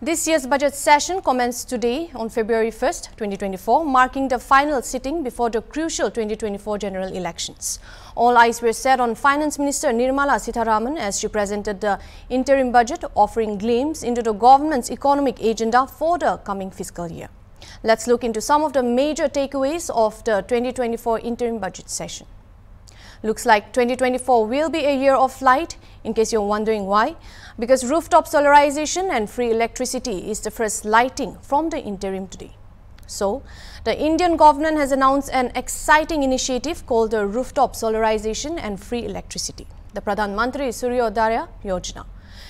This year's budget session commenced today on February 1st, 2024, marking the final sitting before the crucial 2024 general elections. All eyes were set on Finance Minister Nirmala Sitharaman as she presented the interim budget, offering glimpse into the government's economic agenda for the coming fiscal year. Let's look into some of the major takeaways of the 2024 interim budget session. Looks like 2024 will be a year of light, in case you're wondering why. Because rooftop solarization and free electricity is the first lighting from the interim today. So, the Indian government has announced an exciting initiative called the Rooftop Solarization and Free Electricity, the Pradhan Mantri Suryodaya Yojana.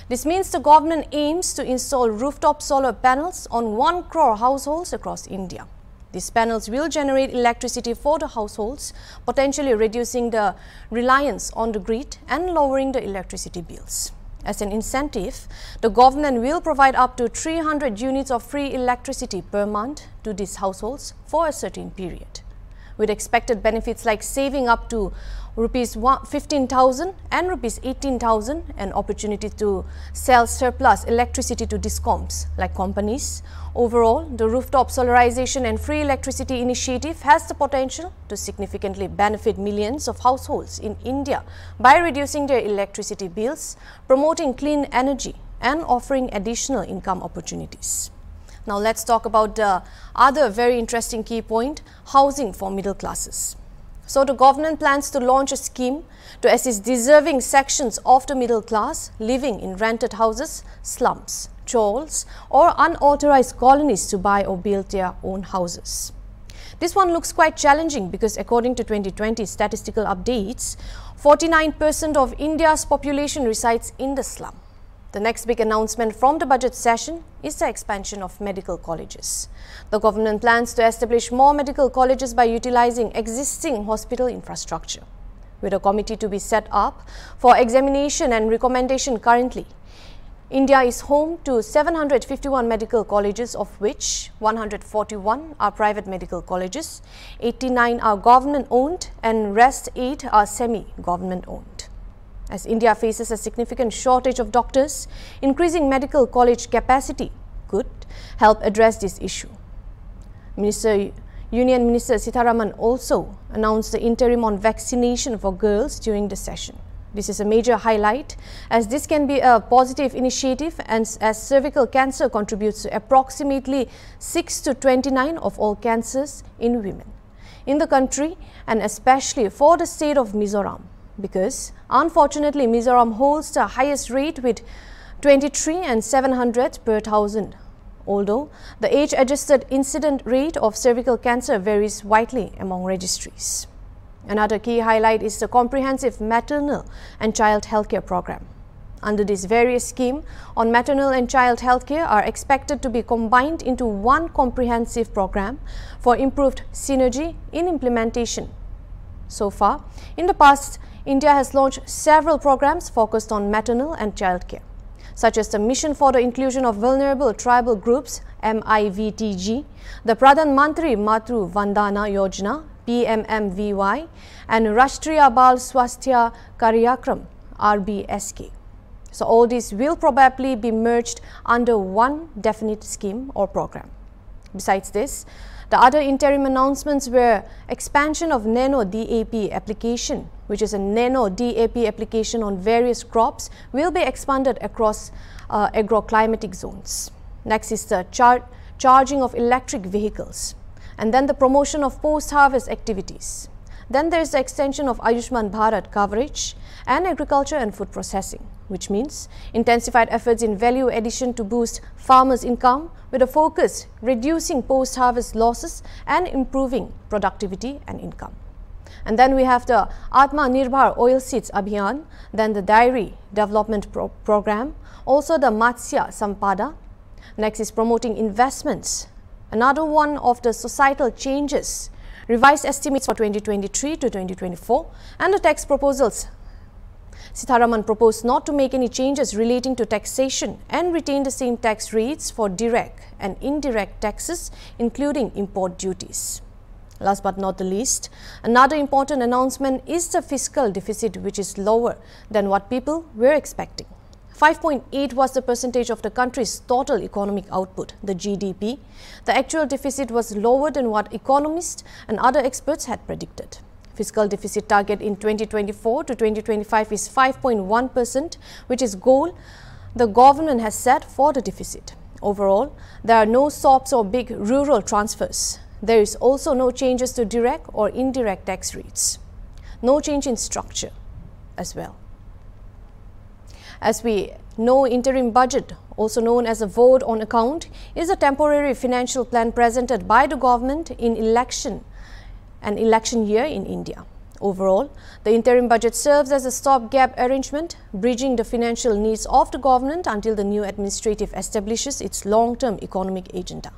This means the government aims to install rooftop solar panels on 1 crore households across India. These panels will generate electricity for the households, potentially reducing the reliance on the grid and lowering the electricity bills. As an incentive, the government will provide up to 300 units of free electricity per month to these households for a certain period with expected benefits like saving up to rupees 15,000 and rupees 18,000 and opportunity to sell surplus electricity to discoms like companies. Overall, the rooftop solarization and free electricity initiative has the potential to significantly benefit millions of households in India by reducing their electricity bills, promoting clean energy and offering additional income opportunities. Now let's talk about the other very interesting key point, housing for middle classes. So the government plans to launch a scheme to assist deserving sections of the middle class living in rented houses, slums, chawls or unauthorized colonies to buy or build their own houses. This one looks quite challenging because according to 2020 statistical updates, 49% of India's population resides in the slum. The next big announcement from the budget session is the expansion of medical colleges. The government plans to establish more medical colleges by utilizing existing hospital infrastructure. With a committee to be set up for examination and recommendation currently, India is home to 751 medical colleges of which 141 are private medical colleges, 89 are government owned and rest 8 are semi-government owned. As India faces a significant shortage of doctors, increasing medical college capacity could help address this issue. Minister, Union Minister Sitharaman also announced the interim on vaccination for girls during the session. This is a major highlight as this can be a positive initiative and as cervical cancer contributes to approximately 6 to 29 of all cancers in women in the country and especially for the state of Mizoram because unfortunately Mizoram holds the highest rate with 23 and 700 per thousand. Although the age-adjusted incident rate of cervical cancer varies widely among registries. Another key highlight is the comprehensive maternal and child healthcare program. Under this various scheme on maternal and child healthcare are expected to be combined into one comprehensive program for improved synergy in implementation. So far, in the past, India has launched several programs focused on maternal and child care, such as the Mission for the Inclusion of Vulnerable Tribal Groups MIVTG, the Pradhan Mantri Matru Vandana Yojana PMMVY and Rashtriya Bal Swasthya Karyakram RBSK. So all these will probably be merged under one definite scheme or program. Besides this, the other interim announcements were expansion of Nano DAP application, which is a Nano DAP application on various crops, will be expanded across uh, agroclimatic zones. Next is the char charging of electric vehicles, and then the promotion of post-harvest activities. Then there is the extension of Ayushman Bharat coverage and agriculture and food processing, which means intensified efforts in value addition to boost farmers' income with a focus reducing post-harvest losses and improving productivity and income. And then we have the Atma Nirbhar Oilseeds Abhiyan, then the Dairy Development Pro Program, also the Matsya Sampada. Next is promoting investments. Another one of the societal changes, revised estimates for 2023 to 2024 and the tax proposals Sitharaman proposed not to make any changes relating to taxation and retain the same tax rates for direct and indirect taxes, including import duties. Last but not the least, another important announcement is the fiscal deficit which is lower than what people were expecting. 5.8 was the percentage of the country's total economic output, the GDP. The actual deficit was lower than what economists and other experts had predicted. Fiscal deficit target in 2024 to 2025 is 5.1%, which is goal the government has set for the deficit. Overall, there are no SOPs or big rural transfers. There is also no changes to direct or indirect tax rates. No change in structure as well. As we know, interim budget, also known as a vote on account, is a temporary financial plan presented by the government in election, an election year in India. Overall, the interim budget serves as a stopgap arrangement, bridging the financial needs of the government until the new administrative establishes its long-term economic agenda.